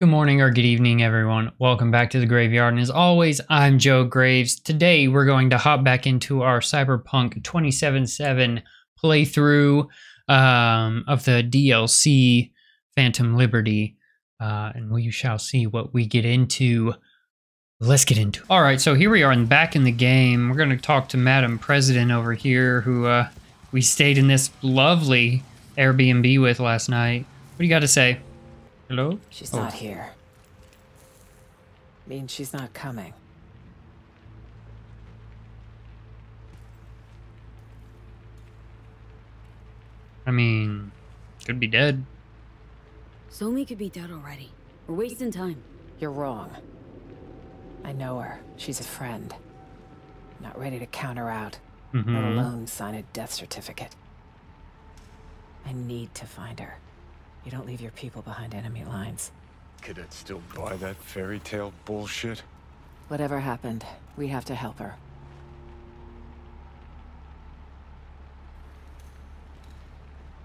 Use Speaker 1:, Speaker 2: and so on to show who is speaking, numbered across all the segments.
Speaker 1: Good morning or good evening, everyone. Welcome back to the graveyard. And as always, I'm Joe Graves. Today, we're going to hop back into our Cyberpunk 2077 playthrough um, of the DLC Phantom Liberty. Uh, and we shall see what we get into. Let's get into it. All right, so here we are and back in the game. We're going to talk to Madam President over here, who uh, we stayed in this lovely Airbnb with last night. What do you got to say? Hello?
Speaker 2: She's
Speaker 1: Oh.
Speaker 2: not here. Means she's not coming.
Speaker 1: I mean, could be dead.
Speaker 3: Somi could be dead already. We're wasting time.
Speaker 2: You're wrong. I know her. She's a friend. Not ready to count her out, let
Speaker 1: Mhm.
Speaker 2: alone sign a death certificate. I need to find her. You don't leave your people behind enemy lines.
Speaker 4: Could it still buy that fairy tale bullshit?
Speaker 2: Whatever happened, we have to help her.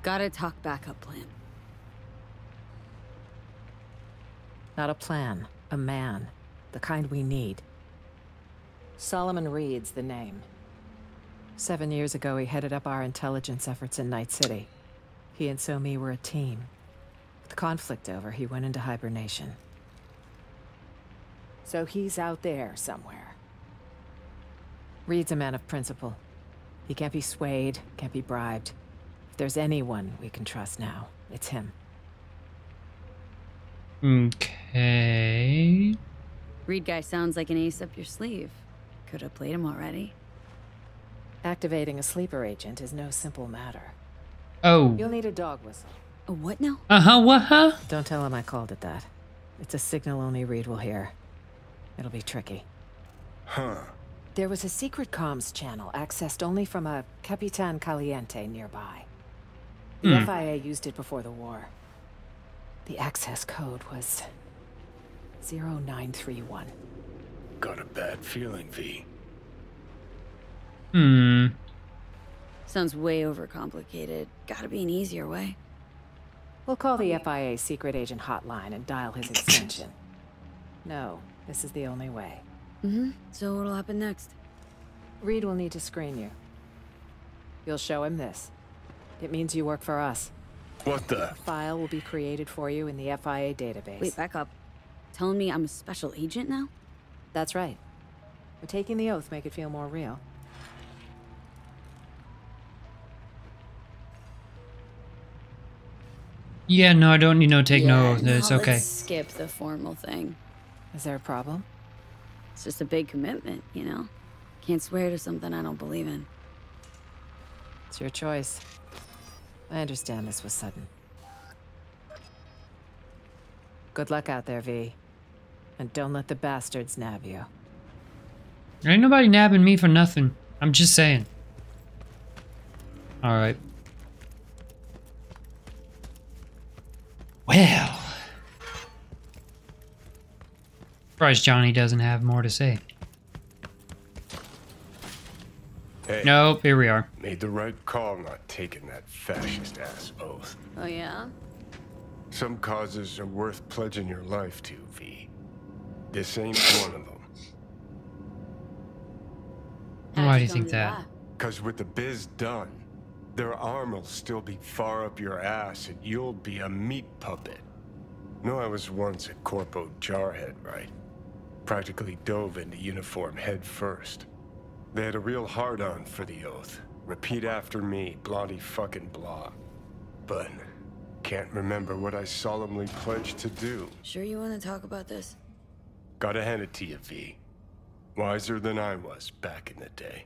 Speaker 3: Gotta talk backup plan.
Speaker 2: Not a plan, a man. The kind we need. Solomon Reed's the name. Seven years ago, he headed up our intelligence efforts in Night City. He and Somi were a team. With conflict over, he went into hibernation. So he's out there somewhere. Reed's a man of principle. He can't be swayed, can't be bribed. If there's anyone we can trust now, it's him.
Speaker 1: Okay.
Speaker 3: Reed guy sounds like an ace up your sleeve. Could have played him already.
Speaker 2: Activating a sleeper agent is no simple matter.
Speaker 1: Oh.
Speaker 2: You'll need a dog whistle.
Speaker 3: A what now?
Speaker 1: Uh huh. What? Huh?
Speaker 2: Don't tell him I called it that. It's a signal only Reed will hear. It'll be tricky.
Speaker 4: Huh.
Speaker 2: There was a secret comms channel accessed only from a Capitan Caliente nearby. The
Speaker 1: Hmm.
Speaker 2: FIA used it before the war. The access code was 0931.
Speaker 4: Got a bad feeling, V.
Speaker 1: Hmm.
Speaker 3: Sounds way overcomplicated. Gotta be an easier way.
Speaker 2: We'll call the FIA secret agent hotline and dial his extension. No, this is the only way.
Speaker 3: Mm-hmm. So what'll happen next?
Speaker 2: Reed will need to screen you. You'll show him this. It means you work for us.
Speaker 4: What the?
Speaker 2: A File will be created for you in the FIA database.
Speaker 3: Wait, back up. Telling me I'm a special agent now?
Speaker 2: That's right. We're taking the oath, make it feel more real.
Speaker 1: Yeah. No, I don't. You know, take no.
Speaker 3: Yeah,
Speaker 1: It's
Speaker 3: no,
Speaker 1: okay.
Speaker 3: Let's skip the formal thing.
Speaker 2: Is there a problem?
Speaker 3: It's just a big commitment, you know? Can't swear to something I don't believe in.
Speaker 2: It's your choice. I understand this was sudden. Good luck out there, V. And don't let the bastards nab you.
Speaker 1: There Ain't nobody nabbing me for nothing. I'm just saying. All Well. Surprised Johnny doesn't have more to say.
Speaker 4: Hey,
Speaker 1: Nope. Here we are.
Speaker 4: made the right call not taking that fascist ass oath.
Speaker 3: Oh, yeah?
Speaker 4: Some causes are worth pledging your life to, V. This ain't one of them.
Speaker 1: Why do you think that?
Speaker 4: Cause with the biz done, their arm will still be far up your ass and you'll be a meat puppet. No, I was once a corpo jarhead, right? Practically dove into uniform head first. They had a real hard-on for the oath. Repeat after me, bloody fucking blah. But can't remember what I solemnly pledged to do.
Speaker 3: Sure you want to talk about this?
Speaker 4: Gotta hand it to you, V. Wiser than I was back in the day.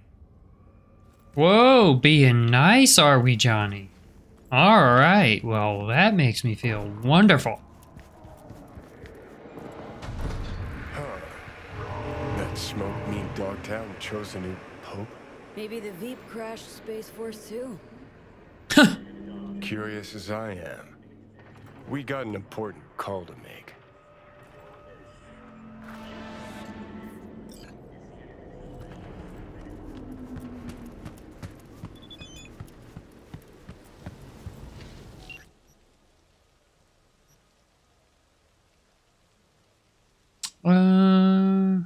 Speaker 1: Whoa, being nice, are we, Johnny? All right. Well, that makes me feel wonderful.
Speaker 4: That smoke mean Dogtown chose a new pope?
Speaker 3: Maybe the Veep crashed Space Force too.
Speaker 4: Curious as I am, we got an important call to make.
Speaker 1: Uh.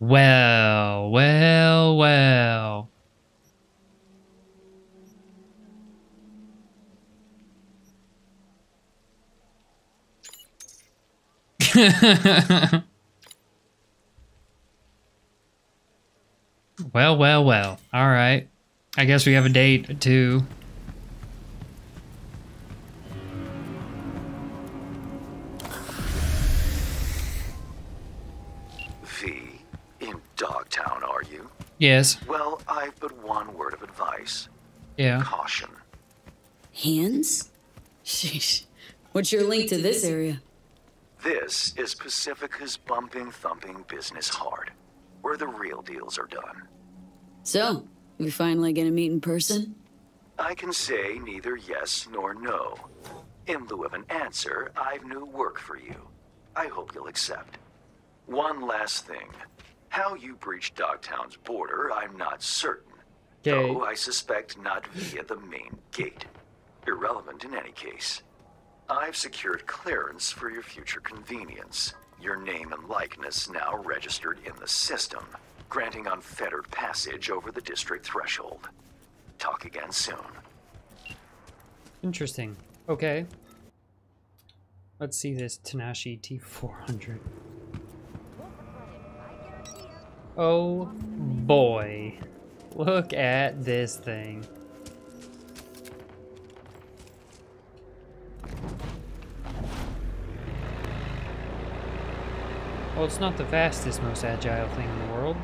Speaker 1: well, well, well. well, well, well. All right. I guess we have a date too.
Speaker 5: V, in Dogtown, are you?
Speaker 1: Yes.
Speaker 5: Well, I've but one word of advice
Speaker 1: Yeah.
Speaker 5: caution.
Speaker 3: Hands? Sheesh. What's your link to this area?
Speaker 5: This is Pacifica's bumping, thumping business hard, where the real deals are done.
Speaker 3: So, we finally gonna meet in person?
Speaker 5: I can say neither yes nor no. In lieu of an answer, I've new work for you. I hope you'll accept. One last thing. How you breached Dogtown's border, I'm not certain.
Speaker 1: Okay.
Speaker 5: Though I suspect not via the main gate. Irrelevant in any case. I've secured clearance for your future convenience. Your name and likeness now registered in the system, granting unfettered passage over the district threshold. Talk again soon.
Speaker 1: Interesting. Okay. Let's see this Tanashi T400. Oh boy. Look at this thing. Well, it's not the fastest, most agile thing in the world.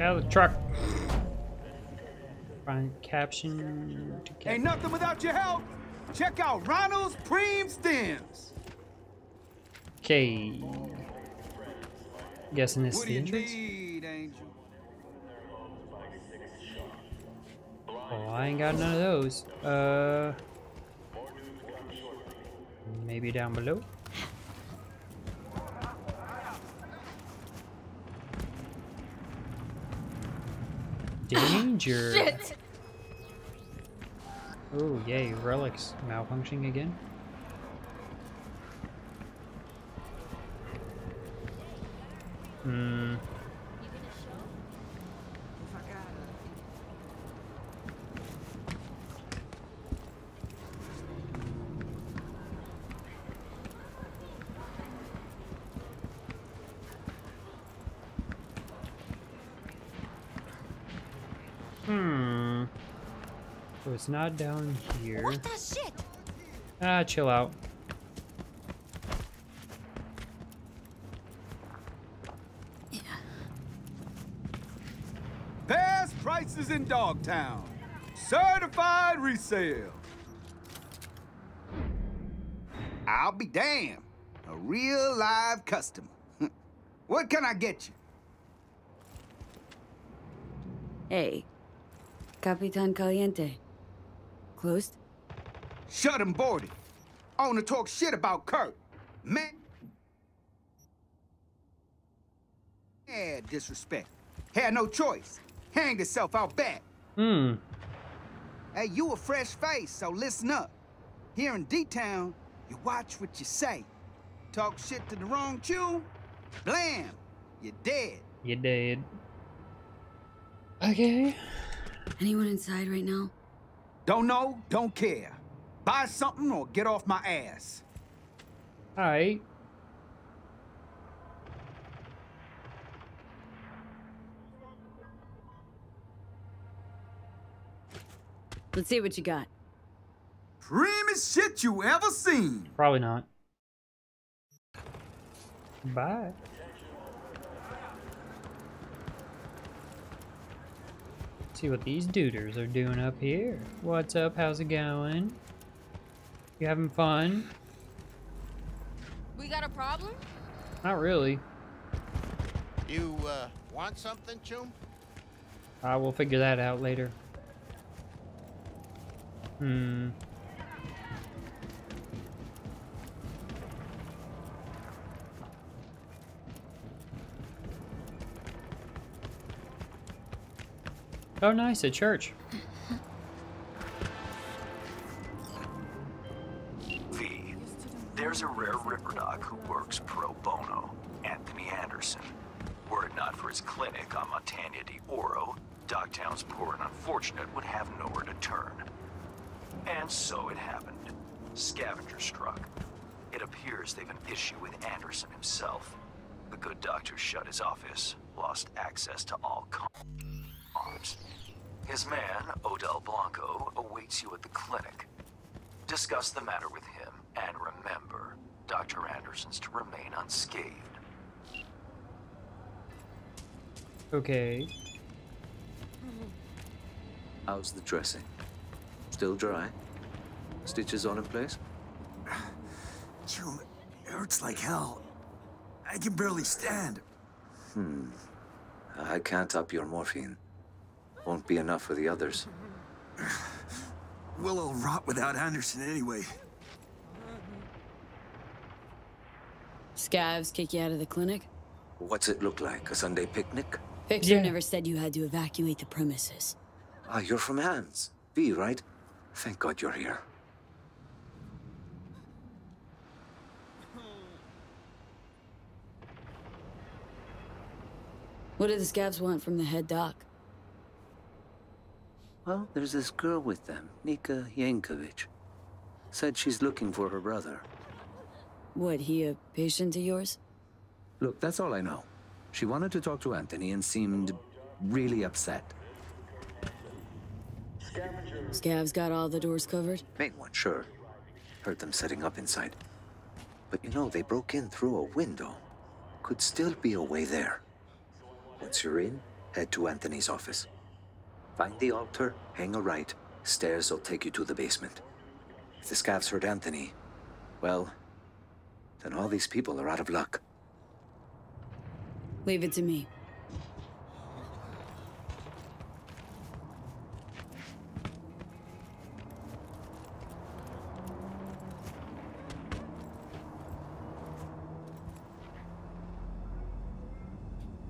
Speaker 1: Out of the truck. Find caption to cap-
Speaker 6: Ain't nothing without your help. Check out Ronald's Preem Stems.
Speaker 1: Okay. Guessing this is the entrance?
Speaker 6: need?
Speaker 1: Oh, I ain't got none of those. Uh, maybe down below. Danger.
Speaker 7: Shit!
Speaker 1: Oh, yay, relics malfunctioning again. Hmm. Hmm. It's not down here.
Speaker 7: What the shit?
Speaker 1: Ah, chill out.
Speaker 6: Best prices in Dogtown. Certified resale. I'll be damned. A real live customer. what can I get you?
Speaker 3: Hey. Capitan Caliente. Closed?
Speaker 6: Shut him boarded. I wanna talk shit about Kurt. Man. Yeah, disrespect. Had no choice. Hanged himself out back.
Speaker 1: Hmm.
Speaker 6: Hey, you a fresh face, so listen up. Here in D-Town, you watch what you say. Talk shit to the wrong tune, blam, you're dead.
Speaker 1: You dead. Okay.
Speaker 3: Anyone inside right now?
Speaker 6: Don't know, don't care. Buy something or get off my ass.
Speaker 1: Alright.
Speaker 3: Let's see what you got.
Speaker 6: Preemiest shit you ever seen.
Speaker 1: Probably not. Bye. See what these duders are doing up here. What's up? How's it going? You having fun?
Speaker 7: We got a problem?
Speaker 1: Not really.
Speaker 8: You, uh, want something, Chum?
Speaker 1: I will figure that out later. Hmm. Oh, nice, a church.
Speaker 5: V. There's a rare Ripperdoc who works pro bono, Anthony Anderson. Were it not for his clinic on Montana de Oro, Dogtown's poor and unfortunate would have nowhere to turn. And so it happened. Scavenger struck. It appears they've an issue with Anderson himself. The good doctor shut his office, lost access to all arms. His man, Odell Blanco, awaits you at the clinic. Discuss the matter with him, and remember, Dr. Anderson's to remain unscathed.
Speaker 1: Okay.
Speaker 9: How's the dressing? Still dry? Stitches on in place?
Speaker 10: Chum, it hurts like hell. I can barely stand.
Speaker 9: Hmm. I can't up your morphine. Won't be enough for the others.
Speaker 10: We'll all rot without Anderson anyway.
Speaker 3: Scavs kick you out of the clinic?
Speaker 9: What's it look like? A Sunday picnic?
Speaker 3: Fixer
Speaker 1: Yeah.
Speaker 3: never said you had to evacuate the premises.
Speaker 9: Ah, you're from Hands. V, right? Thank God you're here.
Speaker 3: What do the scavs want from the head doc?
Speaker 9: Well, there's this girl with them, Nika Yankovic. Said she's looking for her brother.
Speaker 3: What, he a patient of yours?
Speaker 9: Look, that's all I know. She wanted to talk to Anthony and seemed really upset.
Speaker 3: Scav's got all the doors covered?
Speaker 9: Main one, sure. Heard them setting up inside. But you know, they broke in through a window. Could still be a way there. Once you're in, head to Anthony's office. Find the altar, hang a right. Stairs will take you to the basement. If the scavs hurt Anthony, well, then all these people are out of luck.
Speaker 3: Leave it to me.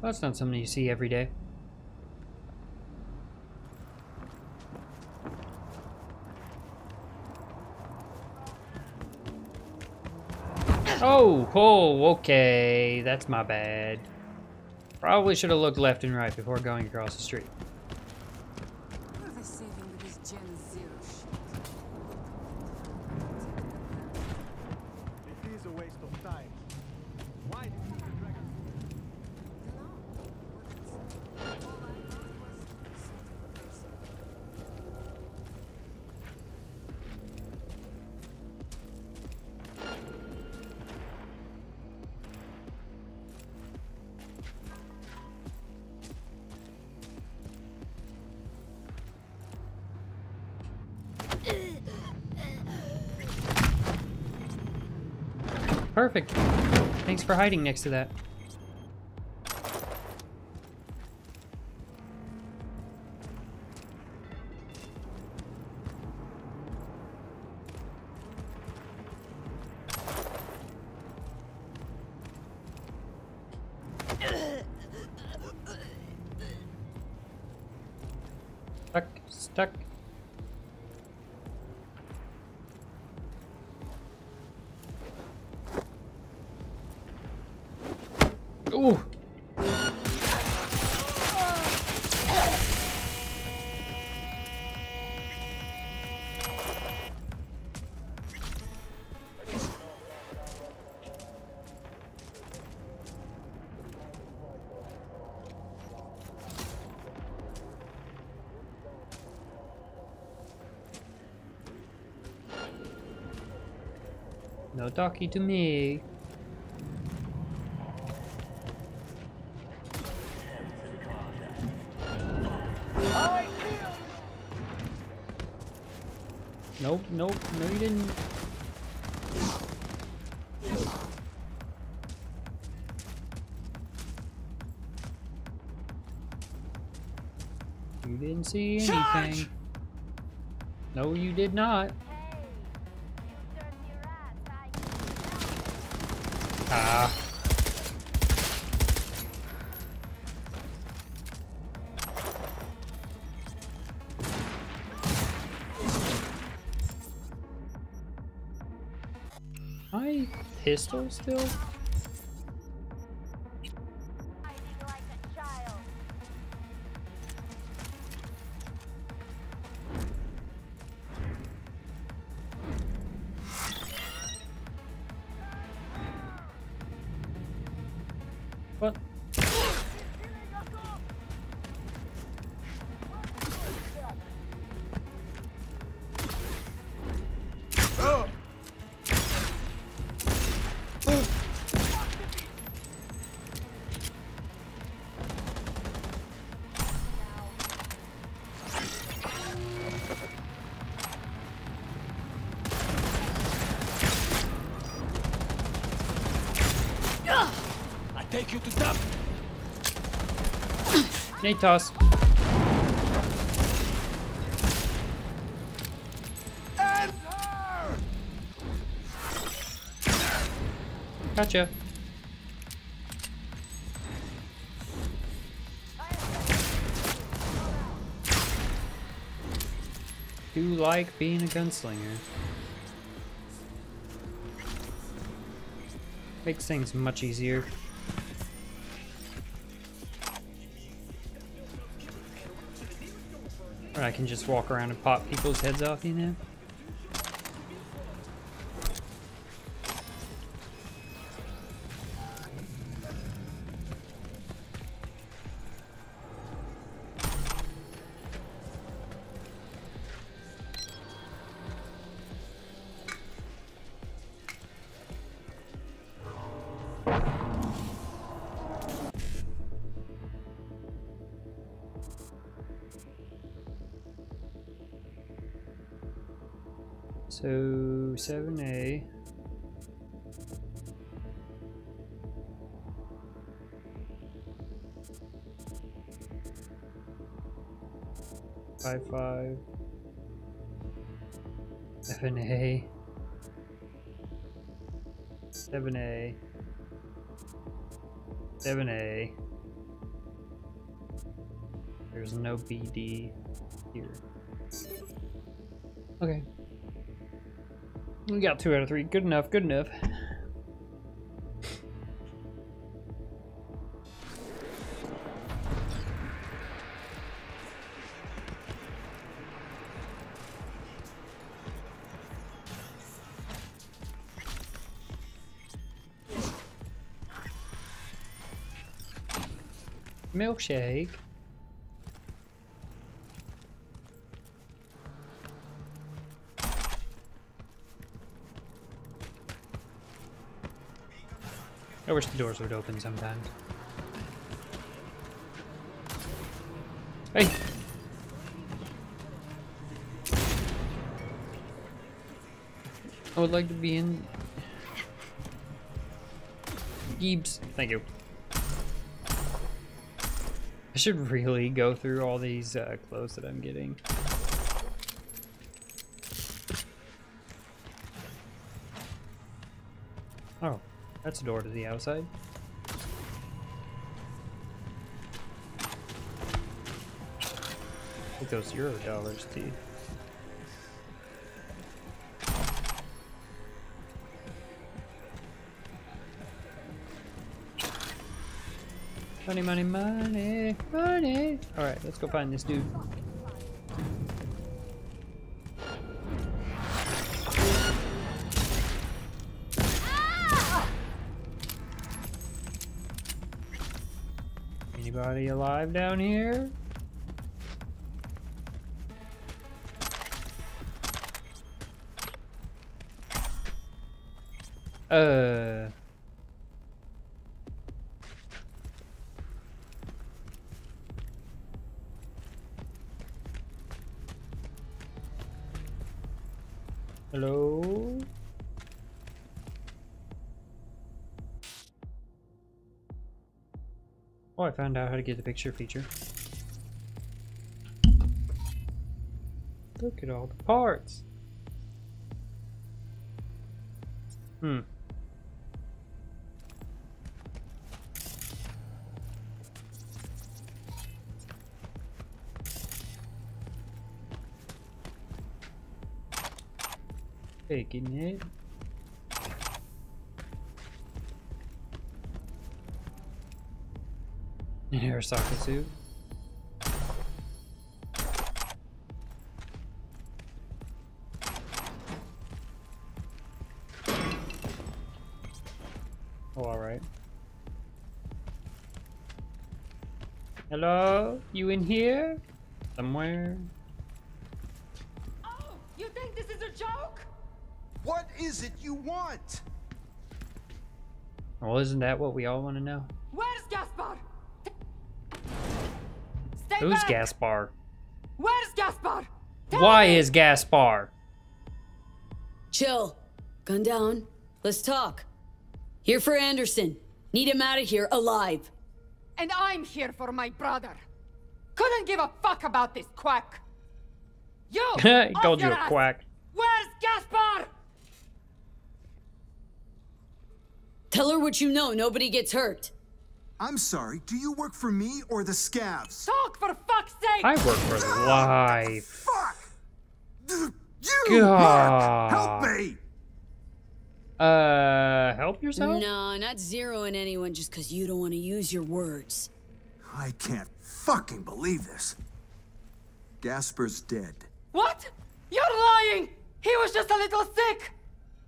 Speaker 1: That's not something you see every day. Oh, okay. That's my bad. Probably should have looked left and right before going across the street. For hiding next to that. No talkie to me. Nope, nope, no you didn't. You didn't see anything.
Speaker 11: Charge!
Speaker 1: No, you did not. Pistol still? Toss. Gotcha. Do like being a gunslinger. Makes things much easier. I can just walk around and pop people's heads off, you know? Five five. Seven A. Seven A. Seven A. There's no BD here. Okay. We got two out of three. Good enough, good enough. Milkshake. I wish the doors would open sometimes. Hey! I would like to be in... Gibbs. Thank you. I should really go through all these uh, clothes that I'm getting. Oh, that's a door to the outside. Take those euro dollars, T. Money, money, money, money. All right, let's go find this dude. Anybody alive down here? Found out how to get the picture feature. Look at all the parts. Hmm. Taking it. An Arasaka suit. Oh, alright. Hello? You in here? Somewhere?
Speaker 7: Oh, you think this is a joke?
Speaker 12: What is it you want?
Speaker 1: Well, isn't that what we all want to know?
Speaker 7: Stay
Speaker 1: Who's
Speaker 7: back!
Speaker 1: Gaspar?
Speaker 7: Where's Gaspar?
Speaker 1: Why is Gaspar?
Speaker 3: Chill. Gun down. Let's talk. Here for Anderson. Need him out of here alive.
Speaker 7: And I'm here for my brother. Couldn't give a fuck about this quack. You!
Speaker 1: he
Speaker 7: off
Speaker 1: called you a
Speaker 7: ass!
Speaker 1: quack.
Speaker 7: Where's Gaspar?
Speaker 3: Tell her what you know. Nobody gets hurt.
Speaker 10: I'm sorry, do you work for me or the scabs?
Speaker 7: Talk for fuck's sake!
Speaker 1: I work for life.
Speaker 10: Fuck! You!
Speaker 1: God.
Speaker 10: Mark, help me!
Speaker 1: Uh, help yourself?
Speaker 3: No, not zeroing anyone just because you don't want to use your words.
Speaker 10: I can't fucking believe this. Gaspar's dead.
Speaker 7: What? You're lying! He was just a little sick!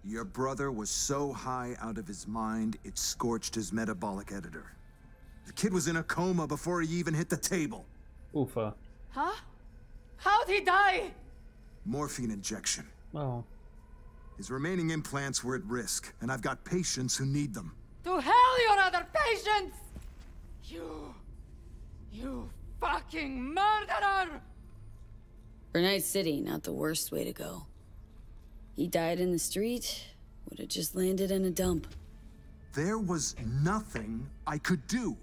Speaker 10: Your brother was so high out of his mind, it scorched his metabolic editor. The kid was in a coma before he even hit the table.
Speaker 1: Oofa.
Speaker 7: Huh? How'd he die?
Speaker 10: Morphine injection.
Speaker 1: Oh.
Speaker 10: His remaining implants were at risk, and I've got patients who need them.
Speaker 7: To hell, your other patients! You. You fucking murderer!
Speaker 3: For Night City, not the worst way to go. He died in the street, would have just landed in a dump.
Speaker 10: There was nothing I could do.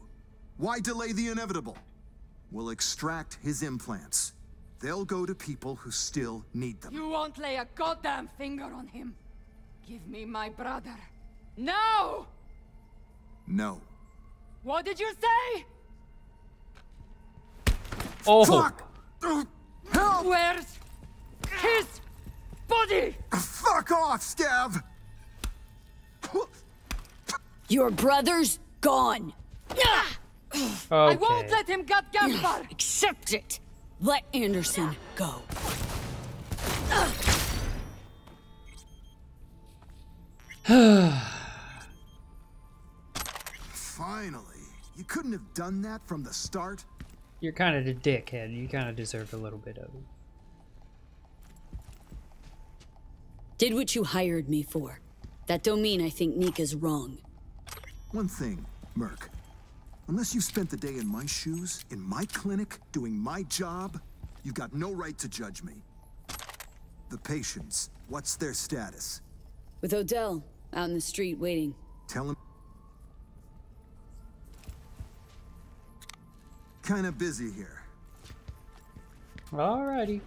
Speaker 10: Why delay the inevitable? We'll extract his implants. They'll go to people who still need them.
Speaker 7: You won't lay a goddamn finger on him. Give me my brother. No!
Speaker 10: No.
Speaker 7: What did you say?
Speaker 1: Oh.
Speaker 10: Fuck! Help!
Speaker 7: Where's his body?
Speaker 10: Fuck off, Scab!
Speaker 3: Your brother's gone.
Speaker 7: I won't let him get Gaspar!
Speaker 3: Accept it. Let Anderson go.
Speaker 10: Finally. You couldn't have done that from the start?
Speaker 1: You're kind of a dickhead. You kind of deserve a little bit of it.
Speaker 3: Did what you hired me for. That don't mean I think Nika's wrong.
Speaker 10: One thing, Merc. Unless you spent the day in my shoes, in my clinic, doing my job, you've got no right to judge me. The patients, what's their status?
Speaker 3: With Odell, out in the street waiting.
Speaker 10: Tell him. Kinda busy here.
Speaker 1: Alrighty.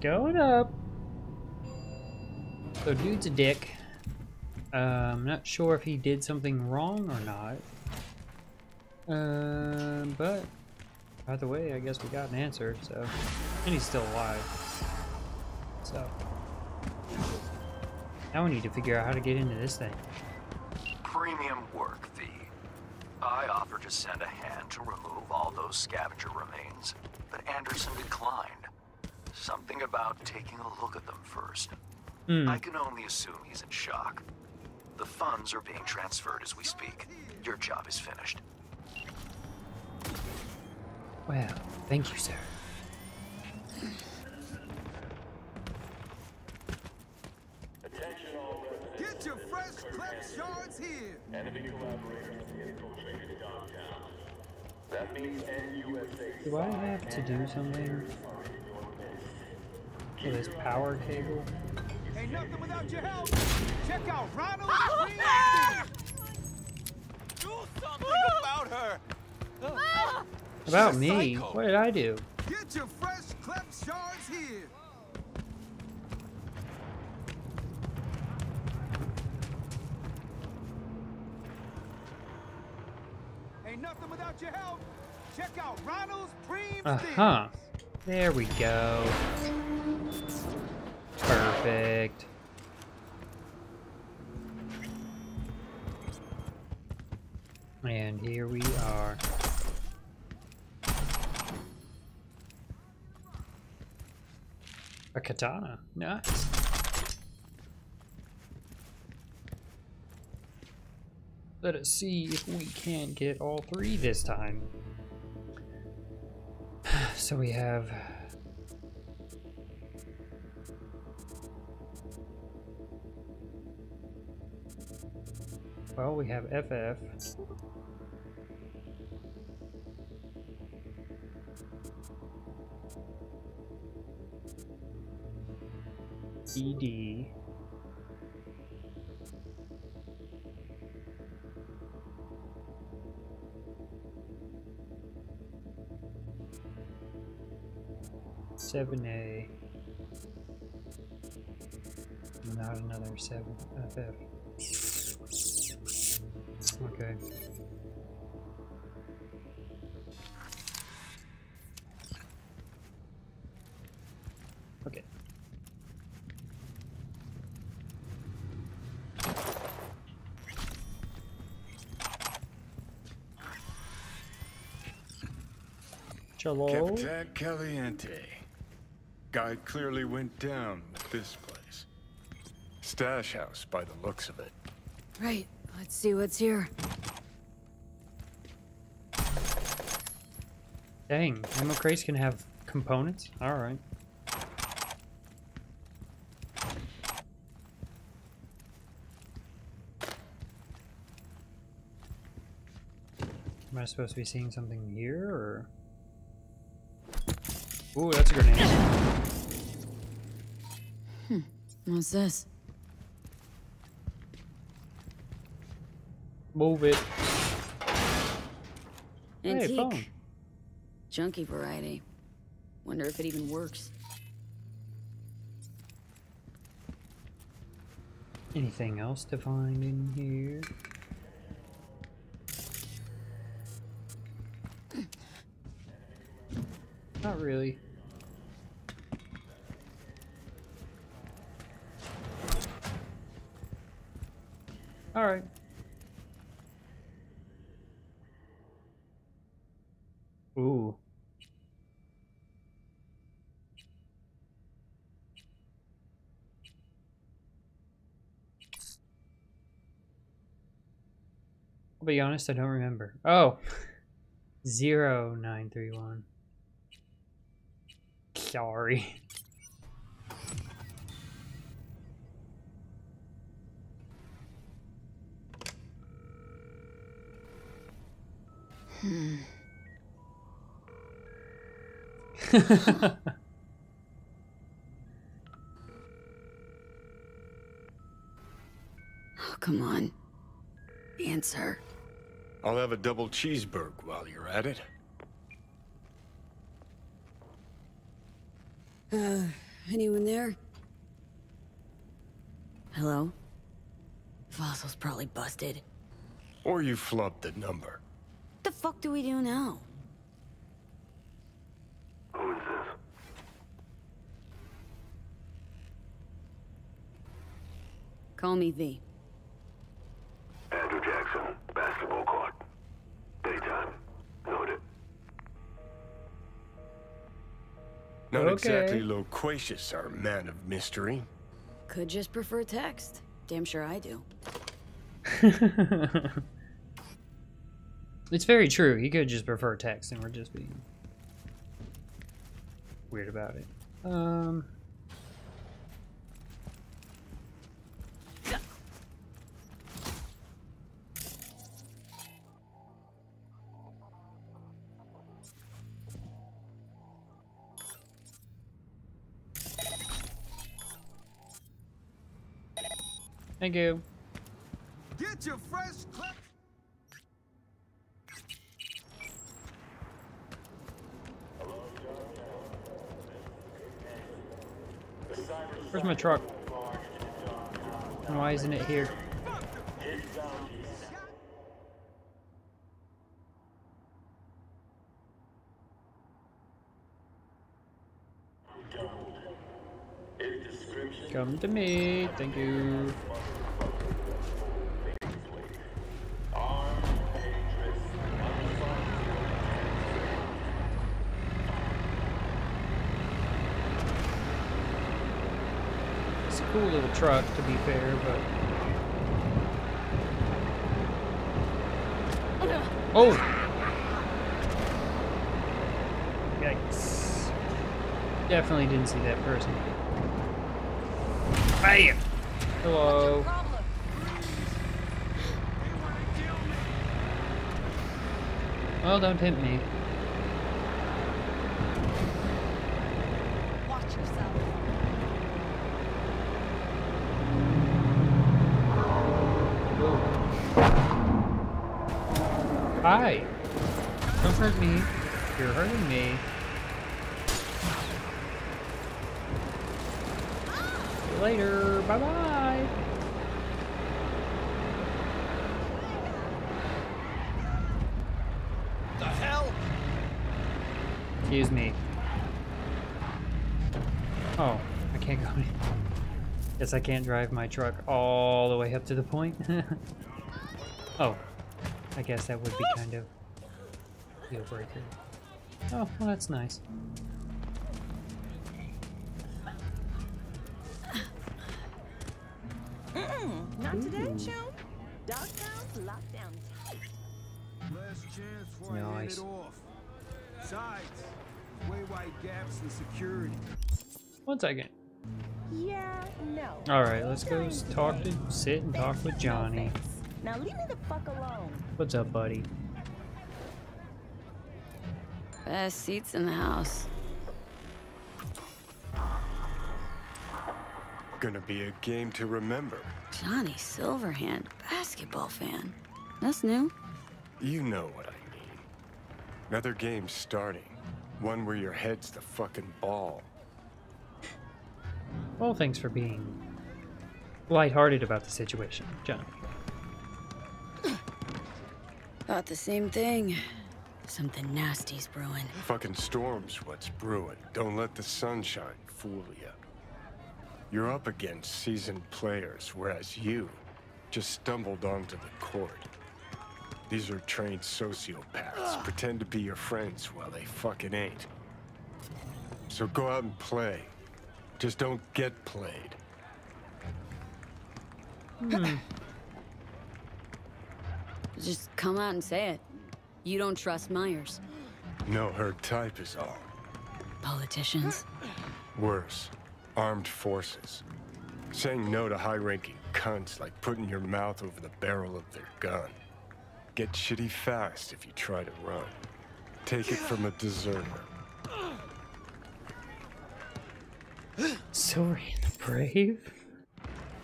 Speaker 1: Going up. So dude's a dick. I'm not sure if he did something wrong or not. Uh, but the way, I guess we got an answer. So, and he's still alive. So now we need to figure out how to get into this thing.
Speaker 5: Premium work, V. I offered to send a hand to remove all those scavenger remains, but Anderson declined. Something about taking a look at them first.
Speaker 1: Hmm.
Speaker 5: I can only assume he's in shock. The funds are being transferred as we speak. Your job is finished.
Speaker 1: Well, thank you, sir. Attention always.
Speaker 6: Get your fresh clip shards here.
Speaker 11: Enemy collaborators infiltrated downtown. That means NUSA.
Speaker 1: Do I have to do something? For this power cable?
Speaker 6: Ain't nothing without your help. Check out Ronald ah! Ah!
Speaker 12: Do something about her! Ah! About
Speaker 1: me?
Speaker 12: psycho.
Speaker 1: What did I do?
Speaker 6: Get your fresh clep shards here. Ain't nothing without your help. Check out Ronald's Preem
Speaker 1: Uh-huh. There we go. Perfect. And here we are. A katana. Nice. Let us see if we can get all three this time. So we have Well, we have FF. ED. Seven A. Not another seven FF. Okay. Okay. Cello.
Speaker 4: Capitan Caliente. Guy clearly went down with this place. Stash house by the looks of it.
Speaker 3: Right, let's see what's here.
Speaker 1: Dang, ammo crates can have components? Alright. Am I supposed to be seeing something here, or...? Ooh, that's a grenade.
Speaker 3: Hmm, what's this?
Speaker 1: Move it. Hey,
Speaker 3: Antique.
Speaker 1: phone.
Speaker 3: Junky variety. Wonder if it even works.
Speaker 1: Anything else to find in here? Not really. Alright. Ooh. I'll be honest, I don't remember. Oh, zero nine three one. Sorry.
Speaker 3: Hmm. Oh, come on. Answer.
Speaker 4: I'll have a double cheeseburger while you're at it.
Speaker 3: Uh, anyone there? Hello? Fossil's probably busted.
Speaker 4: Or you flubbed the number.
Speaker 3: What the fuck do we do now?
Speaker 5: Who is this?
Speaker 3: Call me V.
Speaker 5: Andrew Jackson, basketball court. Daytime. Noted.
Speaker 4: Not
Speaker 1: Okay.
Speaker 4: exactly loquacious, our man of mystery.
Speaker 3: Could just prefer text. Damn sure I do.
Speaker 1: it's very true. He could just prefer text, and we're just being weird about it. Um. Thank you.
Speaker 6: Get your fresh clip.
Speaker 1: Where's my truck? And why isn't it here? Come to me, thank you. It's a cool little truck, to be fair, but. Oh! Yikes. Definitely didn't see that person. Bam! Hello. Well, don't tempt me.
Speaker 13: Watch yourself.
Speaker 1: Hi. Don't hurt me. You're hurting me. See you later. Bye bye.
Speaker 12: The hell?
Speaker 1: Excuse me. Oh, I can't go. Guess I can't drive my truck all the way up to the point. oh, I guess that would be kind of deal breaker. Oh, well, that's nice.
Speaker 13: Mm-mm, not today, choom. Dogtown's locked down tight.
Speaker 6: Last chance before I hand
Speaker 1: Nice.
Speaker 6: it off. Besides, way wide gaps in security.
Speaker 1: One second.
Speaker 13: Yeah, no.
Speaker 1: All right, let's go talk to, sit and talk with Johnny.
Speaker 13: Now leave me the fuck alone.
Speaker 1: What's up, buddy?
Speaker 3: Best seats in the house.
Speaker 4: Gonna be a game to remember.
Speaker 3: Johnny Silverhand, basketball fan. That's new.
Speaker 4: You know what I mean. Another game starting. One where your head's the fucking ball.
Speaker 1: Well, thanks for being lighthearted about the situation, Johnny.
Speaker 3: Thought the same thing. Something nasty's brewing.
Speaker 4: Fucking storm's what's brewing. Don't let the sunshine fool you. You're up against seasoned players, whereas you just stumbled onto the court. These are trained sociopaths. Pretend to be your friends while they fucking ain't. So go out and play. Just don't get played.
Speaker 1: Hmm.
Speaker 3: Just come out and say it. You don't trust Myers.
Speaker 4: No, her type is all.
Speaker 3: Politicians.
Speaker 4: Worse, armed forces. Saying no to high-ranking cunts like putting your mouth over the barrel of their gun. Get shitty fast if you try to run. Take it from a deserter.
Speaker 1: Silverhand the Brave?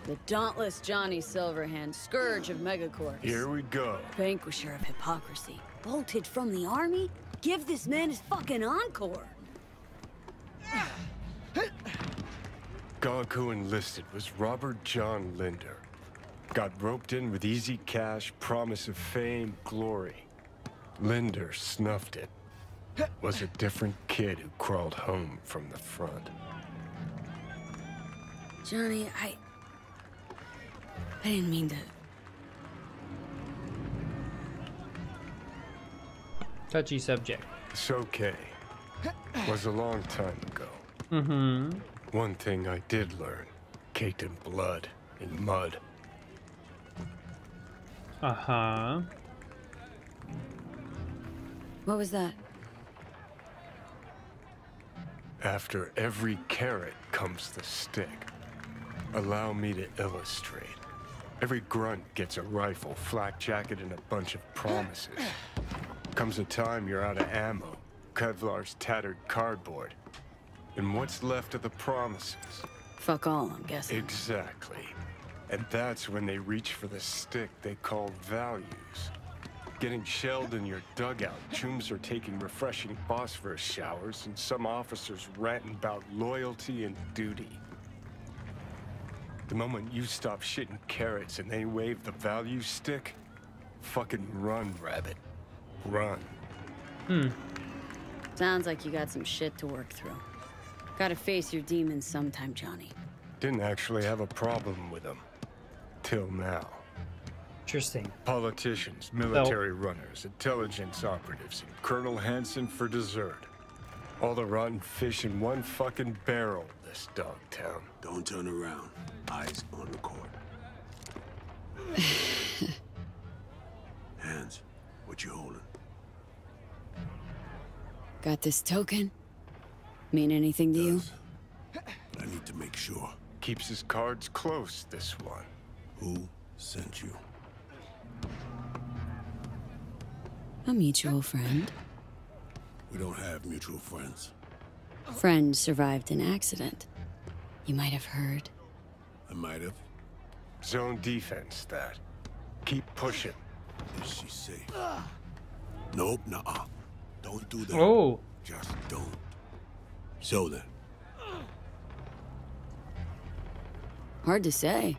Speaker 3: The dauntless Johnny Silverhand, scourge of megacorps.
Speaker 4: Here we go.
Speaker 3: Vanquisher of hypocrisy. Bolted from the army? Give this man his fucking encore.
Speaker 4: Gonku enlisted was Robert John Linder. Got roped in with easy cash, promise of fame, glory. Linder snuffed it. Was a different kid who crawled home from the front.
Speaker 3: Johnny, I. I didn't mean to.
Speaker 1: Touchy subject.
Speaker 4: It's okay. It Was a long time ago.
Speaker 1: Mm-hmm.
Speaker 4: One thing I did learn. Caked in blood, in mud.
Speaker 1: Uh-huh.
Speaker 3: What was that?
Speaker 4: After every carrot comes the stick. Allow me to illustrate. Every grunt gets a rifle, flak jacket, and a bunch of promises. Comes a time you're out of ammo, Kevlar's tattered cardboard. And what's left of the promises?
Speaker 3: Fuck all, I'm guessing.
Speaker 4: Exactly. And that's when they reach for the stick they call values. Getting shelled in your dugout, chooms are taking refreshing phosphorus showers, and some officers ranting about loyalty and duty. The moment you stop shitting carrots and they wave the value stick, fucking run, rabbit. Run.
Speaker 1: Hmm.
Speaker 3: Sounds like you got some shit to work through. Gotta face your demons sometime, Johnny.
Speaker 4: Didn't actually have a problem with them. Till now.
Speaker 1: Interesting.
Speaker 4: Politicians, military runners, intelligence operatives, and Colonel Hansen for dessert. All the rotten fish in one fucking barrel, this dog town.
Speaker 14: Don't turn around. Eyes on the court. Hands, what you holding?
Speaker 3: Got this token? Mean anything to you?
Speaker 14: I need to make sure.
Speaker 4: Keeps his cards close, this one.
Speaker 14: Who sent you?
Speaker 3: A mutual friend.
Speaker 14: We don't have mutual friends.
Speaker 3: Friend survived an accident. You might have heard.
Speaker 14: I might have.
Speaker 4: Zone defense, that. Keep pushing.
Speaker 14: Is she safe? Nope, nuh-uh. Don't do that.
Speaker 1: Oh.
Speaker 14: Just don't. So then.
Speaker 3: Hard to say.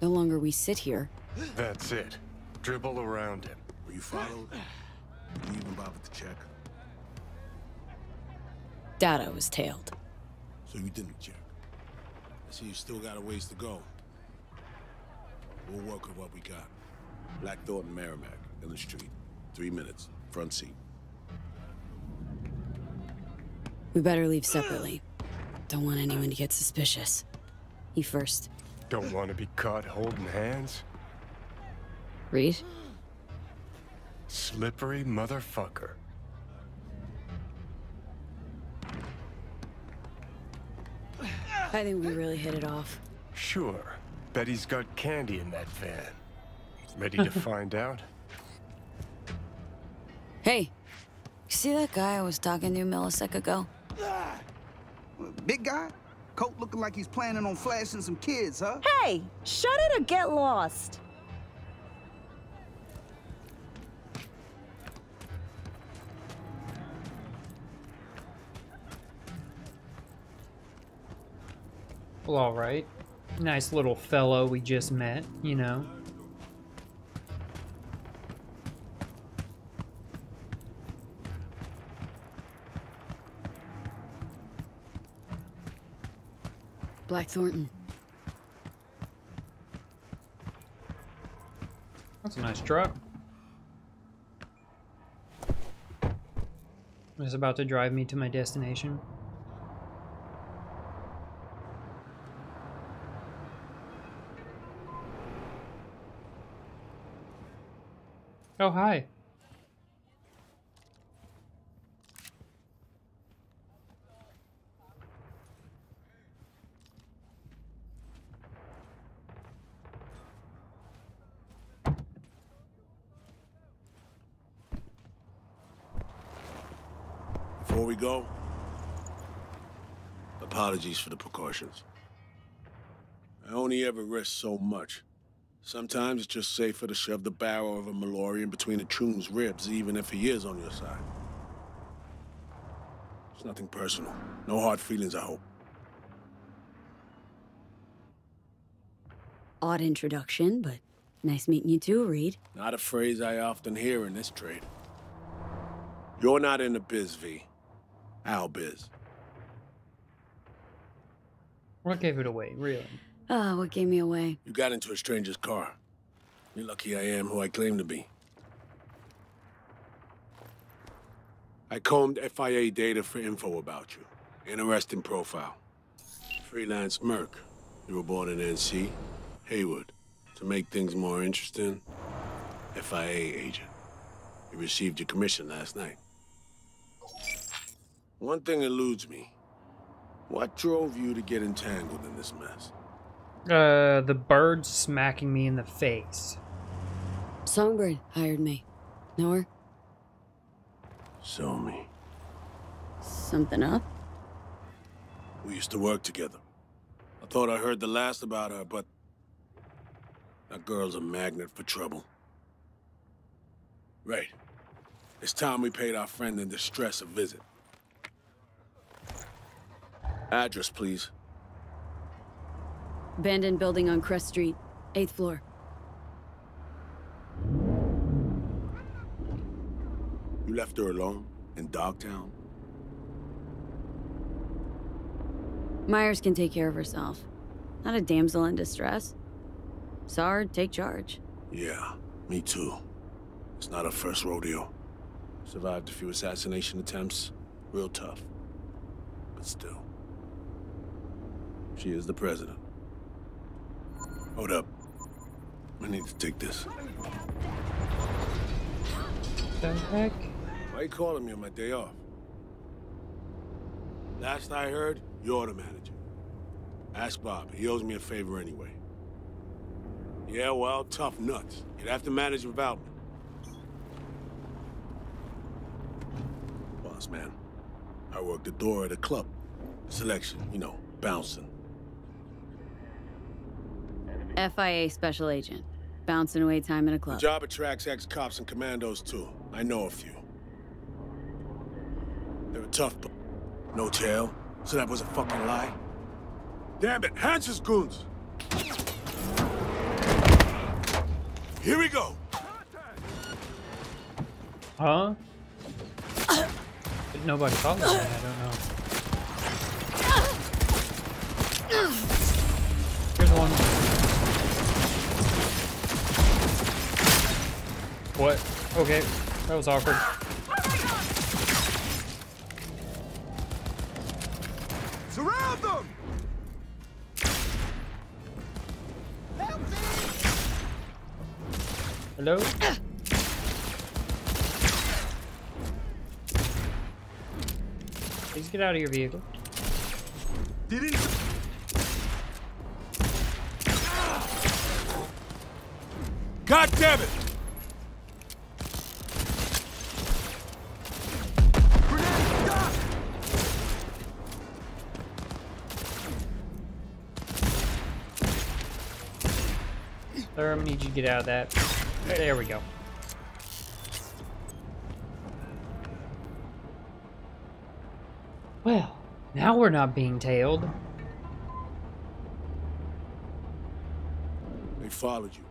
Speaker 3: The longer we sit here.
Speaker 4: That's it. Dribble around him.
Speaker 14: Were you followed? Did you even bother to check?
Speaker 3: Data was tailed.
Speaker 14: So you didn't check. I see you still got a ways to go. We'll work with what we got. Black Thorton Merrimac, in the street. Three minutes. Front seat.
Speaker 3: We better leave separately. Don't want anyone to get suspicious. You first.
Speaker 4: Don't want to be caught holding hands?
Speaker 3: Reed?
Speaker 4: Slippery motherfucker.
Speaker 3: I think we really hit it off.
Speaker 4: Sure. Bet he's got candy in that van. Ready to find out?
Speaker 3: Hey, you see that guy I was talking to a millisecond ago?
Speaker 6: Big guy? Coat looking like he's planning on flashing some kids, huh?
Speaker 13: Hey, shut it or get lost.
Speaker 1: Well, all right. Nice little fellow we just met, you know.
Speaker 3: Black Thorton.
Speaker 1: That's a nice truck. It's about to drive me to my destination. Oh, hi.
Speaker 14: Before we go, apologies for the precautions. I only ever risk so much. Sometimes it's just safer to shove the barrel of a Malorian between a Troon's ribs, even if he is on your side. It's nothing personal. No hard feelings, I hope.
Speaker 3: Odd introduction, but nice meeting you too, Reed.
Speaker 14: Not a phrase I often hear in this trade. You're not in the biz, V. Our biz.
Speaker 1: What gave it away, really?
Speaker 3: Ah, what gave me away?
Speaker 14: You got into a stranger's car. You're lucky I am who I claim to be. I combed FIA data for info about you. Interesting profile. Freelance merc. You were born in NC, Heywood. To make things more interesting, FIA agent. You received your commission last night. One thing eludes me. What drove you to get entangled in this mess?
Speaker 1: Uh, the bird smacking me in the face.
Speaker 3: Songbird hired me. Know her?
Speaker 14: Show me.
Speaker 3: Something up?
Speaker 14: We used to work together. I thought I heard the last about her, but That girl's a magnet for trouble. Right. It's time we paid our friend in distress a visit. Address, please.
Speaker 3: Abandoned building on Crest Street, 8th floor.
Speaker 14: You left her alone in Dogtown?
Speaker 3: Myers can take care of herself. Not a damsel in distress. Sard, take charge.
Speaker 14: Yeah, me too. It's not her first rodeo. Survived a few assassination attempts. Real tough. But still. She is the president. Hold up. I need to take this.
Speaker 1: The heck?
Speaker 14: Why you calling me on my day off? Last I heard, you're the manager. Ask Bob. He owes me a favor anyway. Yeah, well, tough nuts. You'd have to manage without me. Boss man, I work the door at a club. Selection, you know, bouncing.
Speaker 3: FIA special agent. Bouncing away time in a club.
Speaker 14: The
Speaker 3: club.
Speaker 14: job attracts ex-cops and commandos, too. I know a few. They're a tough bu- No tail, so that was a fucking lie? Damn it, Hans's goons! Here we go!
Speaker 1: Huh? Did nobody follow that? I don't know. Here's one. What? Okay, that was awkward.
Speaker 6: Surround them! Help me!
Speaker 1: Hello? Please get out of your vehicle.
Speaker 6: Didn't.
Speaker 14: God damn it!
Speaker 1: Need you to get out of that. There we go. Well, now we're not being tailed.
Speaker 14: They followed you.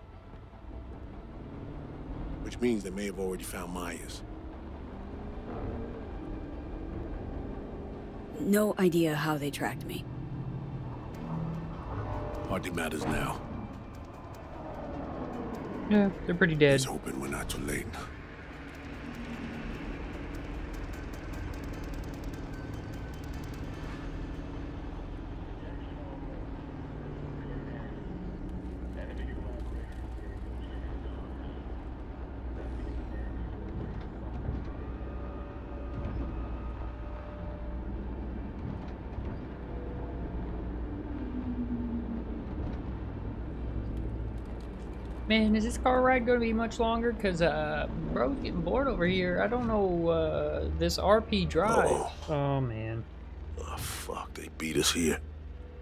Speaker 14: Which means they may have already found Myers.
Speaker 3: No idea how they tracked me.
Speaker 14: Hardly matters now.
Speaker 1: Yeah, they're pretty dead.
Speaker 14: Just hoping we're not too late.
Speaker 1: Man, is this car ride going to be much longer? Because, uh, bro's getting bored over here. I don't know, uh, this RP drive.
Speaker 14: Oh.
Speaker 1: oh man.
Speaker 14: Oh, fuck, they beat us here.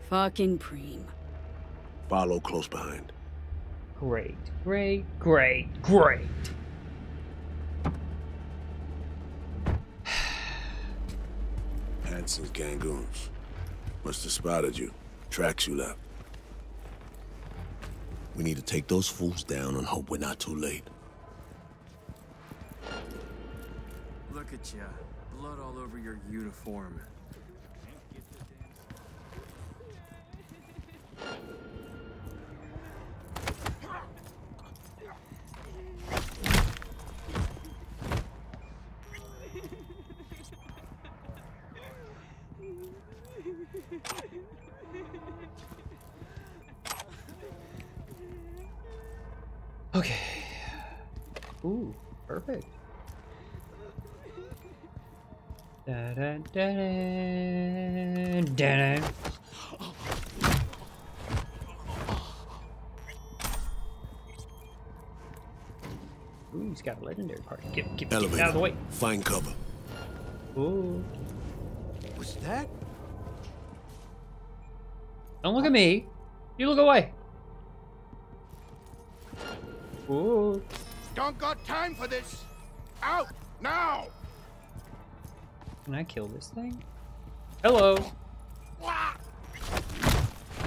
Speaker 3: Fucking preem.
Speaker 14: Follow close behind.
Speaker 1: Great, great, great, great.
Speaker 14: Hansen's gangoons. Must have spotted you. Tracks you left. We need to take those fools down and hope we're not too late.
Speaker 15: Look at ya. Blood all over your uniform.
Speaker 1: Okay. Ooh, perfect. Ooh, he's got a legendary party. Get, get, get out of the way.
Speaker 14: Find cover.
Speaker 1: Ooh.
Speaker 6: What's that?
Speaker 1: Don't look at me. You look away. Ooh.
Speaker 8: Don't got time for this. Out now.
Speaker 1: Can I kill this thing? Hello.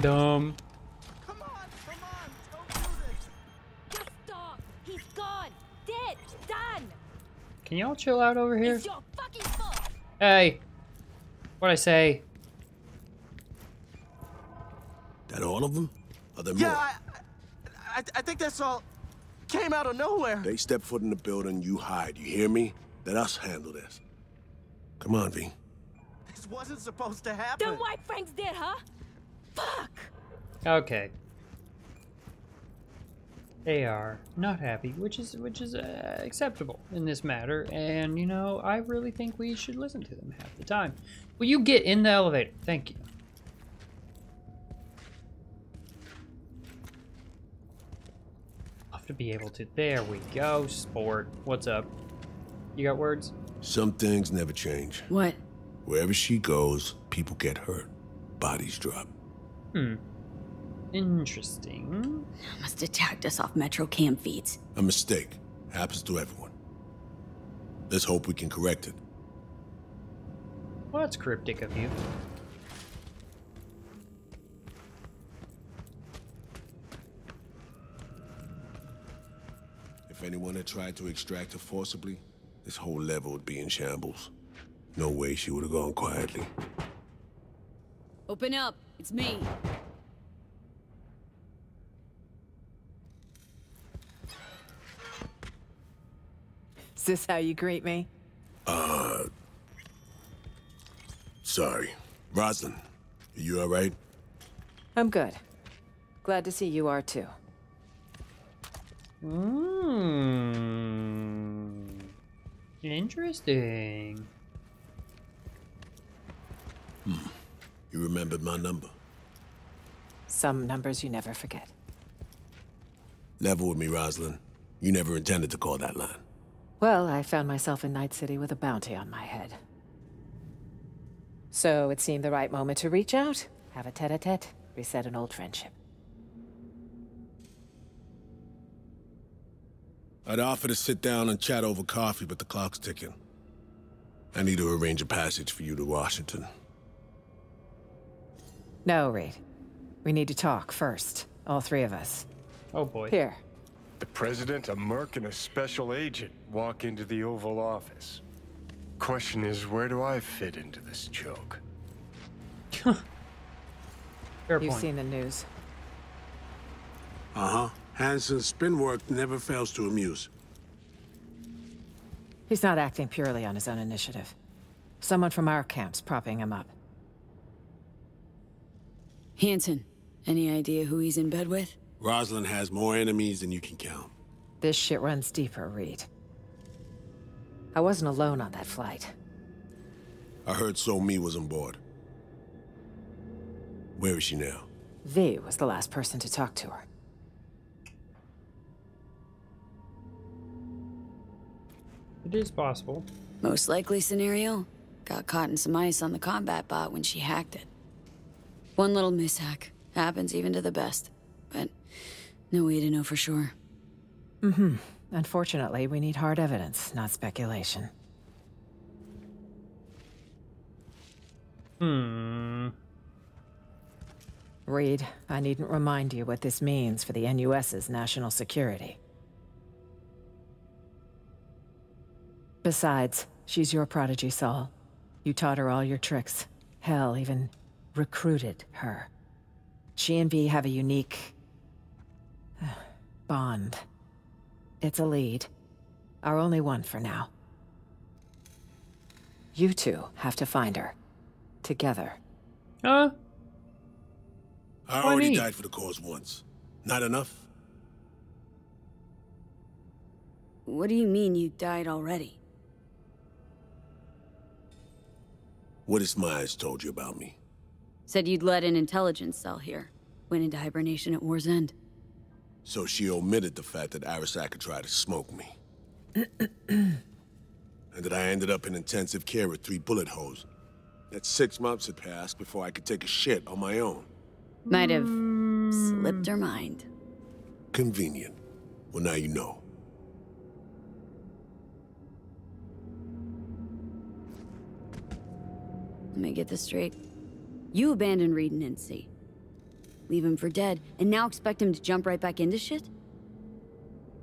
Speaker 1: Dumb.
Speaker 13: Just stop. He's gone. Dead. Done.
Speaker 1: Can y'all chill out over here?
Speaker 13: It's your fucking fault.
Speaker 1: Hey. What'd I say?
Speaker 14: That all of them? Are there
Speaker 16: Yeah,
Speaker 14: more?
Speaker 16: I, I, I think that's all. Came out of nowhere.
Speaker 14: They step foot in the building, you hide. You hear me? Let us handle this. Come on, V.
Speaker 16: This wasn't supposed to happen.
Speaker 13: Then why Frank's dead, huh? Fuck.
Speaker 1: Okay. They are not happy, which is which is uh, acceptable in this matter, and you know I really think we should listen to them half the time. Will you get in the elevator? Thank you. Have to be able to. There we go. Sport. What's up? You got words?
Speaker 14: Some things never change.
Speaker 3: What?
Speaker 14: Wherever she goes, people get hurt. Bodies drop.
Speaker 1: Hmm. Interesting.
Speaker 3: Must have tagged us off Metro cam feeds.
Speaker 14: A mistake. Happens to everyone. Let's hope we can correct it.
Speaker 1: Well, that's cryptic of you.
Speaker 14: If anyone had tried to extract her forcibly, this whole level would be in shambles. No way she would have gone quietly.
Speaker 3: Open up. It's me.
Speaker 2: Is this how you greet me?
Speaker 14: Uh. Sorry. Rosalind, are you alright?
Speaker 2: I'm good. Glad to see you are too.
Speaker 1: Hmm. Interesting. Hmm.
Speaker 14: You remembered my number.
Speaker 2: Some numbers you never forget.
Speaker 14: Level with me, Rosalind. You never intended to call that line.
Speaker 2: Well, I found myself in Night City with a bounty on my head. So it seemed the right moment to reach out, have a tete-a-tete, reset an old friendship.
Speaker 14: I'd offer to sit down and chat over coffee, but the clock's ticking. I need to arrange a passage for you to Washington.
Speaker 2: No, Reed. We need to talk first. All three of us.
Speaker 1: Oh boy.
Speaker 2: Here.
Speaker 4: The president, a merc, and a special agent walk into the Oval Office. Question is, where do I fit into this joke?
Speaker 1: Fair
Speaker 2: You've
Speaker 1: point.
Speaker 2: seen the news.
Speaker 14: Uh-huh. Hansen's spin work never fails to amuse.
Speaker 2: He's not acting purely on his own initiative. Someone from our camp's propping him up.
Speaker 3: Hansen. Any idea who he's in bed with?
Speaker 14: Rosalind has more enemies than you can count.
Speaker 2: This shit runs deeper, Reed. I wasn't alone on that flight.
Speaker 14: I heard So Mi was on board. Where is she now?
Speaker 2: V was the last person to talk to her.
Speaker 1: It is possible.
Speaker 3: Most likely scenario? Got caught in some ice on the combat bot when she hacked it. One little mishack. Happens even to the best. But no way to know for sure.
Speaker 2: Mm-hmm. Unfortunately, we need hard evidence, not speculation.
Speaker 1: Hmm.
Speaker 2: Reed, I needn't remind you what this means for the NUS's national security. Besides, she's your prodigy, Sol. You taught her all your tricks. Hell, even recruited her. She and V have a unique... uh, bond. It's a lead. Our only one for now. You two have to find her. Together.
Speaker 1: Huh?
Speaker 14: I
Speaker 1: Why
Speaker 14: already
Speaker 1: me?
Speaker 14: died for the cause once. Not enough?
Speaker 3: What do you mean you died already?
Speaker 14: What has Myers told you about me?
Speaker 3: Said you'd led an intelligence cell here. Went into hibernation at war's end.
Speaker 14: So she omitted the fact that Arasaka tried to smoke me. and that I ended up in intensive care with three bullet holes. That six months had passed before I could take a shit on my own.
Speaker 3: Might have slipped her mind.
Speaker 14: Convenient. Well, now you know.
Speaker 3: Let me get this straight. You abandoned Reed and NC. Leave him for dead, and now expect him to jump right back into shit?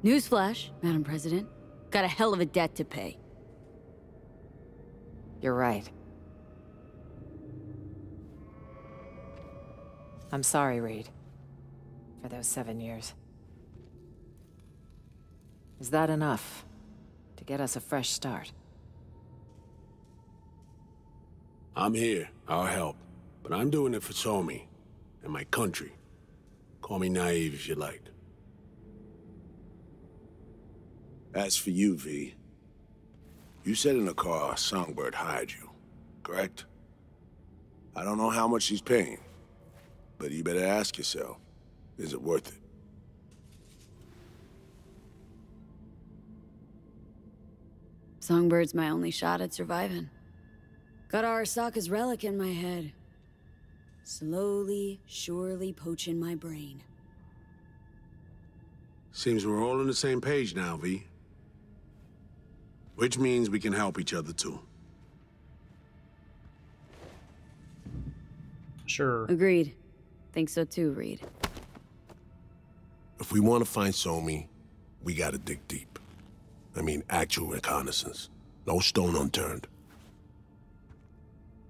Speaker 3: Newsflash, Madam President. Got a hell of a debt to pay.
Speaker 2: You're right. I'm sorry, Reed. For those seven years. Is that enough? To get us a fresh start?
Speaker 14: I'm here. I'll help. But I'm doing it for So Mi and my country. Call me naive if you like. As for you, V, you said in the car Songbird hired you, correct? I don't know how much she's paying, but you better ask yourself, is it worth it?
Speaker 3: Songbird's my only shot at surviving. Got Arasaka's relic in my head. Slowly, surely poaching my brain.
Speaker 14: Seems we're all on the same page now, V. Which means we can help each other too.
Speaker 1: Sure.
Speaker 3: Agreed. Think so too, Reed.
Speaker 14: If we want to find So Mi, we gotta dig deep. I mean, actual reconnaissance. No stone unturned.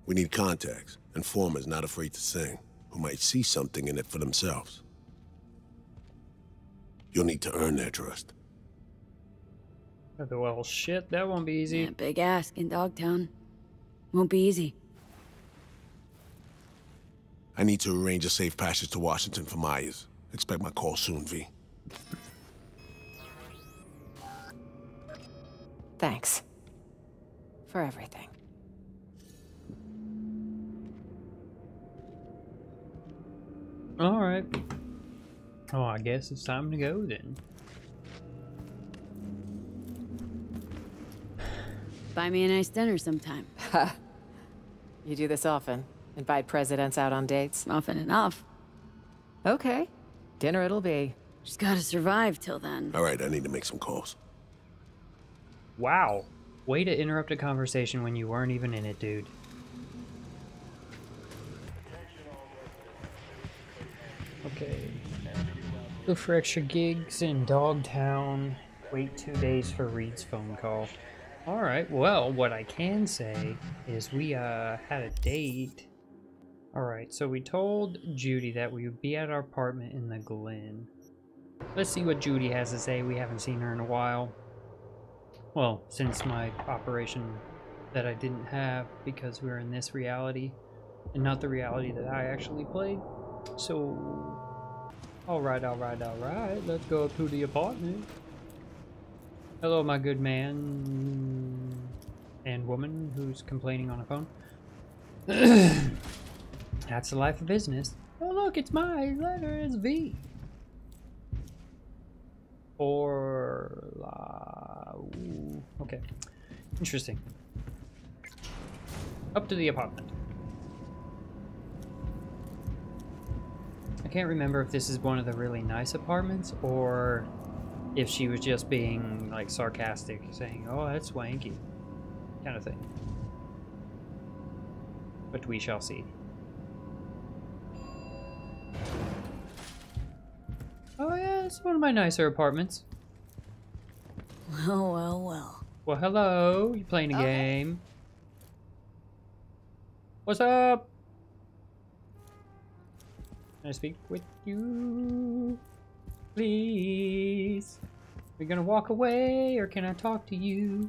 Speaker 14: We need contacts, informers not afraid to sing, who might see something in it for themselves. You'll need to earn their trust.
Speaker 1: Well, shit, that won't be easy.
Speaker 3: Yeah, big ask in Dogtown. Won't be easy.
Speaker 14: I need to arrange a safe passage to Washington for Myers. Expect my call soon, V.
Speaker 2: Thanks. For everything.
Speaker 1: Alright. Oh, I guess it's time to go then.
Speaker 3: Buy me a nice dinner sometime.
Speaker 2: you do this often? Invite presidents out on dates?
Speaker 3: Often enough.
Speaker 2: Okay. Dinner it'll be.
Speaker 3: Just gotta survive till then.
Speaker 14: All right, I need to make some calls.
Speaker 1: Wow. Way to interrupt a conversation when you weren't even in it, dude. Okay. Go for extra gigs in Dogtown. Wait two days for Reed's phone call. Alright, well, what I can say is we uh, had a date. Alright, so we told Judy that we would be at our apartment in the Glen. Let's see what Judy has to say. We haven't seen her in a while. Well, since my operation that I didn't have because we are in this reality and not the reality that I actually played. So, alright, alright, alright. Let's go up to the apartment. Hello, my good man and woman who's complaining on a phone. That's the life of business. Oh, look, it's my letter. It's V. Or okay. Interesting. Up to the apartment. I can't remember if this is one of the really nice apartments or if she was just being like sarcastic, saying, "Oh, that's wanky, kind of thing. But we shall see. Oh yeah, it's one of my nicer apartments.
Speaker 3: Well, well, well.
Speaker 1: Well, hello. You playing a oh,
Speaker 3: Okay.
Speaker 1: game? What's up? Can I speak with you? Please. Are you gonna walk away or can I talk to you?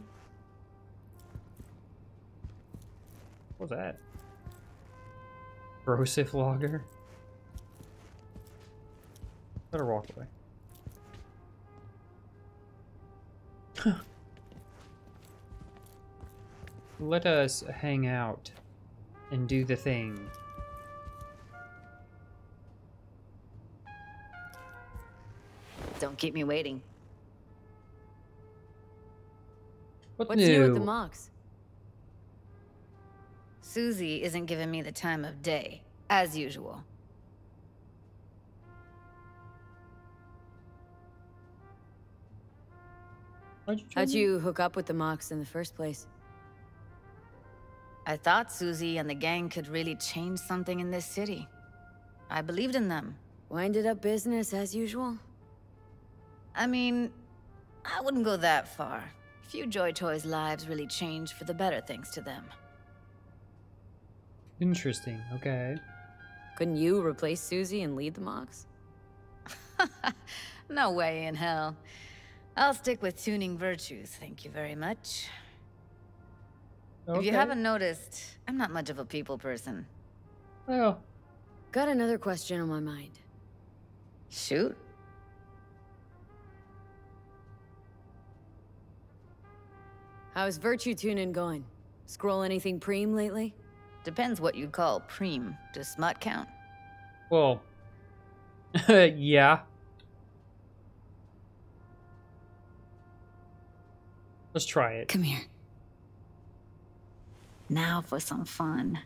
Speaker 1: What's that? Brosif logger? Better walk away. Let us hang out and do the thing.
Speaker 3: Don't keep me waiting.
Speaker 1: What
Speaker 3: What's new with the
Speaker 1: new?
Speaker 3: Mox?
Speaker 17: Susie isn't giving me the time of day, as usual.
Speaker 3: How'd you hook up with the Mox in the first place?
Speaker 17: I thought Susie and the gang could really change something in this city. I believed in them.
Speaker 3: Winded up business as usual?
Speaker 17: I mean, I wouldn't go that far. Few Joy Toys' lives really changed for the better thanks to them.
Speaker 1: Interesting. Okay.
Speaker 3: Couldn't you replace Susie and lead the Mox?
Speaker 17: no way in hell. I'll stick with tuning virtues, thank you very much. Okay. If you haven't noticed, I'm not much of a people person.
Speaker 1: Well.
Speaker 3: Got another question on my mind.
Speaker 17: Shoot.
Speaker 3: How's virtue tuning going? Scroll anything preem lately?
Speaker 17: Depends what you call preem. Does smut count?
Speaker 1: Well, yeah. Let's try it.
Speaker 17: Come here. Now for some fun.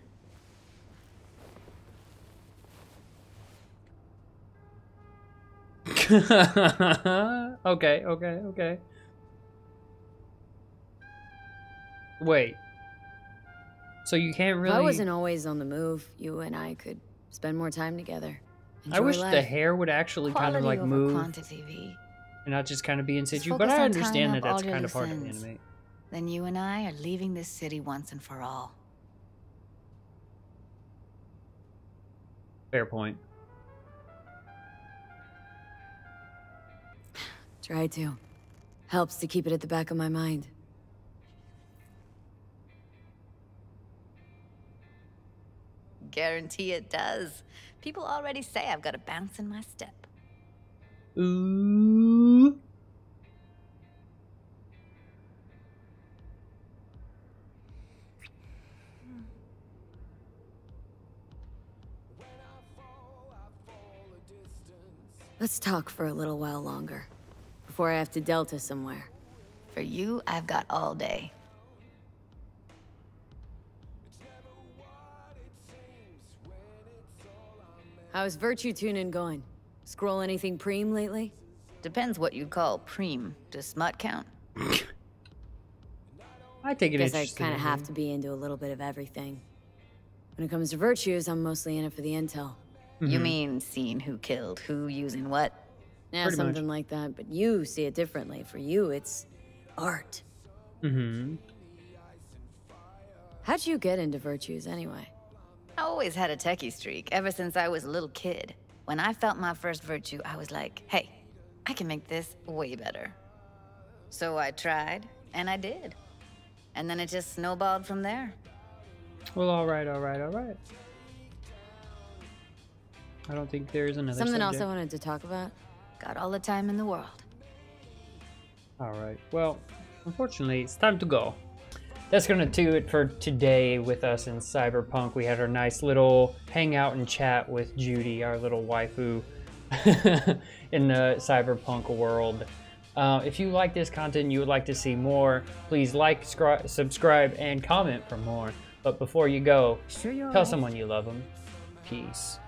Speaker 1: okay, okay, okay. Wait. So you can't really.
Speaker 3: If I wasn't always on the move, you and I could spend more time together.
Speaker 1: Enjoy I wish life. the hair would actually Quality kind of like move. Quantity, and not just kind of be in situ, but I understand that that's kind of hard to animate.
Speaker 17: Then you and I are leaving this city once and for all.
Speaker 1: Fair point.
Speaker 3: Try to. Helps to keep it at the back of my mind.
Speaker 17: Guarantee it does. People already say I've got a bounce in my step.
Speaker 1: Ooh.
Speaker 3: Let's talk for a little while longer. Before I have to Delta somewhere.
Speaker 17: For you, I've got all day.
Speaker 3: How's Virtue Tuning going? Scroll anything preem lately?
Speaker 17: Depends what you call preem. Does smut count?
Speaker 1: I take it
Speaker 3: Guess I kind of have to be into a little bit of everything. When it comes to virtues, I'm mostly in it for the intel.
Speaker 17: Mm -hmm. You mean seeing who killed who, using what?
Speaker 3: Yeah, Pretty something much. like that. But you see it differently. For you, it's art.
Speaker 1: Mm-hmm.
Speaker 3: How'd you get into virtues anyway?
Speaker 17: I always had a techie streak, ever since I was a little kid. When I felt my first virtue, I was like, hey, I can make this way better. So I tried, and I did. And then it just snowballed from there.
Speaker 1: Well, all right, all right, all right. I don't think there is another
Speaker 3: Something
Speaker 1: subject.
Speaker 3: else I wanted to talk about?
Speaker 17: Got all the time in the world.
Speaker 1: All right. Well, unfortunately, it's time to go that's gonna do it for today with us in Cyberpunk. We had our nice little hangout and chat with Judy, our little waifu in the Cyberpunk world. Uh, if you like this content and you would like to see more, please like, subscribe, and comment for more. But before you go, sure you tell right. someone you love them. Peace.